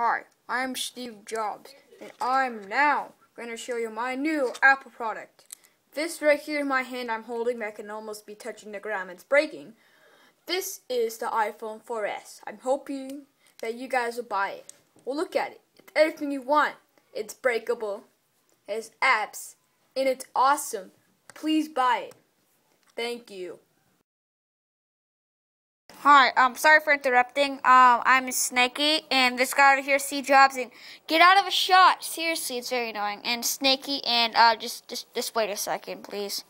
Hi, I'm Steve Jobs, and I'm now going to show you my new Apple product. This right here in my hand I'm holding that can almost be touching the ground, it's breaking. This is the iPhone 4S. I'm hoping that you guys will buy it. Well, look at it. It's everything you want. It's breakable, it has apps, and it's awesome. Please buy it. Thank you. Hi, I'm um, sorry for interrupting. Um, I'm Snaky, and this guy over here, Steve Jobs, and get out of a shot. Seriously, it's very annoying. And Snaky, and uh, just, just, just wait a second, please.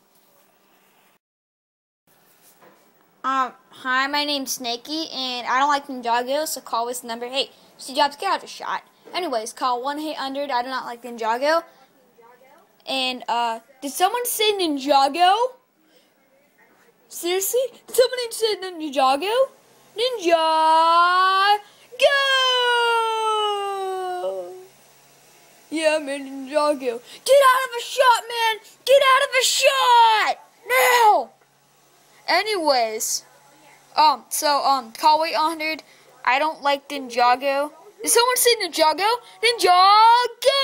Um, hi, my name's Snaky, and I don't like Ninjago, so call this number. Hey, Steve Jobs, get out of a shot. Anyways, call 1 800 I do not like Ninjago. And, uh, did someone say Ninjago? Seriously? Somebody said Ninjago? Ninja go! Yeah, man, Ninjago. Get out of a shot, man! Get out of a shot! Now! Anyways, um, so, um, call 800. I don't like Ninjago. Did someone say Ninjago? Ninjago!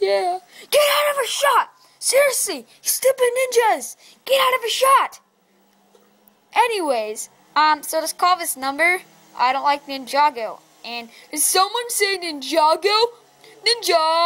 Yeah. Get out of a shot! Seriously, you stupid ninjas! Get out of a shot! Anyways, um, so let's call this number. I don't like Ninjago. And did someone say Ninjago? Ninjago!